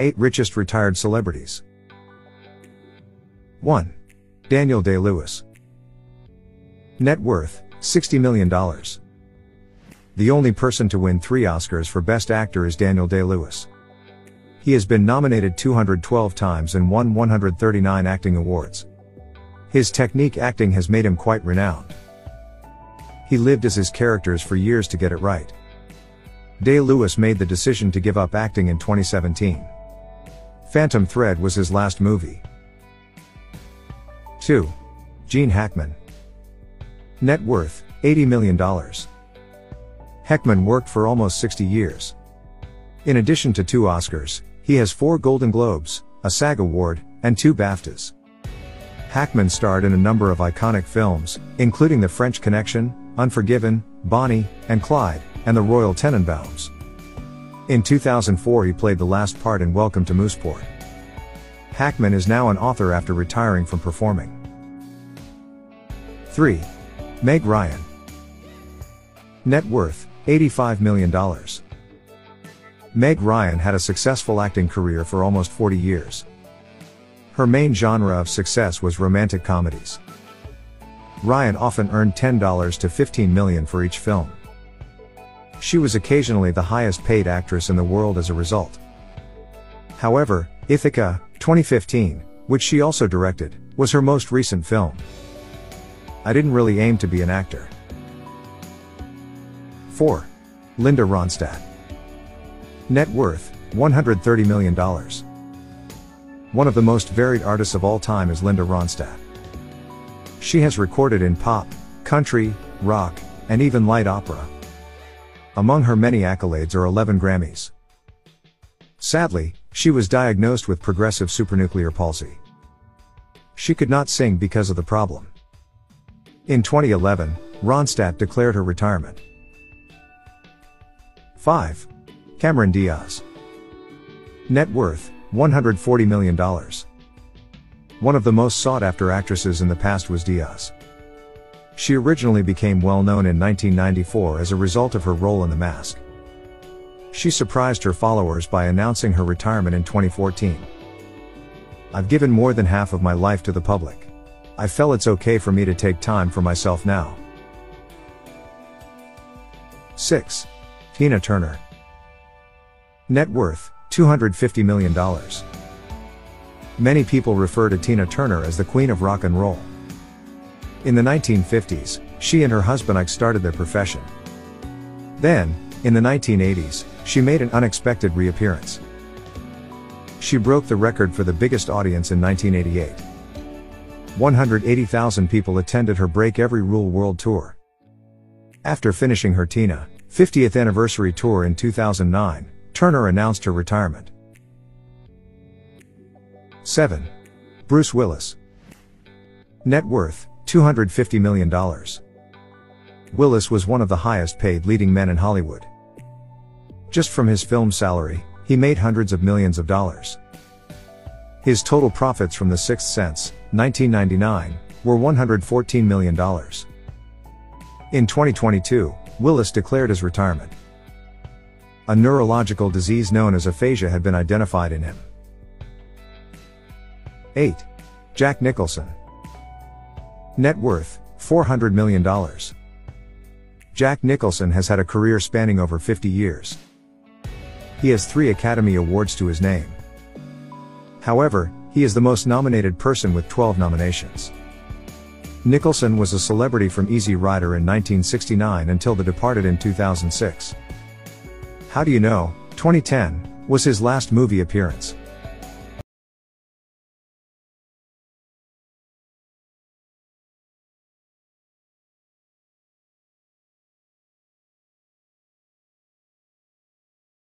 8 Richest Retired Celebrities 1. Daniel Day Lewis. Net worth $60 million. The only person to win three Oscars for Best Actor is Daniel Day Lewis. He has been nominated 212 times and won 139 acting awards. His technique acting has made him quite renowned. He lived as his characters for years to get it right. Day Lewis made the decision to give up acting in 2017. Phantom Thread was his last movie. 2. Gene Hackman. Net worth, $80 million. Hackman worked for almost 60 years. In addition to two Oscars, he has four Golden Globes, a SAG Award, and two BAFTAs. Hackman starred in a number of iconic films, including The French Connection, Unforgiven, Bonnie and Clyde, and The Royal Tenenbaums. In 2004 he played the last part in Welcome to Mooseport. Hackman is now an author after retiring from performing. 3. Meg Ryan. Net worth, $85 million. Meg Ryan had a successful acting career for almost 40 years. Her main genre of success was romantic comedies. Ryan often earned $10 to 15 million for each film. She was occasionally the highest paid actress in the world as a result. However, Ithaca, 2015, which she also directed, was her most recent film. I didn't really aim to be an actor. 4. Linda Ronstadt. Net worth, $130 million. One of the most varied artists of all time is Linda Ronstadt. She has recorded in pop, country, rock, and even light opera. Among her many accolades are 11 Grammys. Sadly, she was diagnosed with progressive supranuclear palsy. She could not sing because of the problem. In 2011, Ronstadt declared her retirement. 5. Cameron Diaz. Net worth, $140 million. One of the most sought after actresses in the past was Diaz. She originally became well known in 1994 as a result of her role in The Mask. She surprised her followers by announcing her retirement in 2014. I've given more than half of my life to the public. I felt it's okay for me to take time for myself now. 6. Tina Turner. Net worth, $250 million. Many people refer to Tina Turner as the Queen of Rock and Roll. In the 1950s, she and her husband Ike started their profession. Then, in the 1980s, she made an unexpected reappearance. She broke the record for the biggest audience in 1988. 180,000 people attended her Break Every Rule World Tour. After finishing her Tina 50th anniversary tour in 2009, Turner announced her retirement. 7. Bruce Willis. Net worth, $250 million. Willis was one of the highest paid leading men in Hollywood. Just from his film salary, he made hundreds of millions of dollars. His total profits from The Sixth Sense, 1999, were $114 million. In 2022, Willis declared his retirement. A neurological disease known as aphasia had been identified in him. 8. Jack Nicholson. Net worth, $400 million. Jack Nicholson has had a career spanning over 50 years. He has three Academy Awards to his name. However, he is the most nominated person with 12 nominations. Nicholson was a celebrity from Easy Rider in 1969 until The Departed in 2006. How Do You Know, 2010, was his last movie appearance.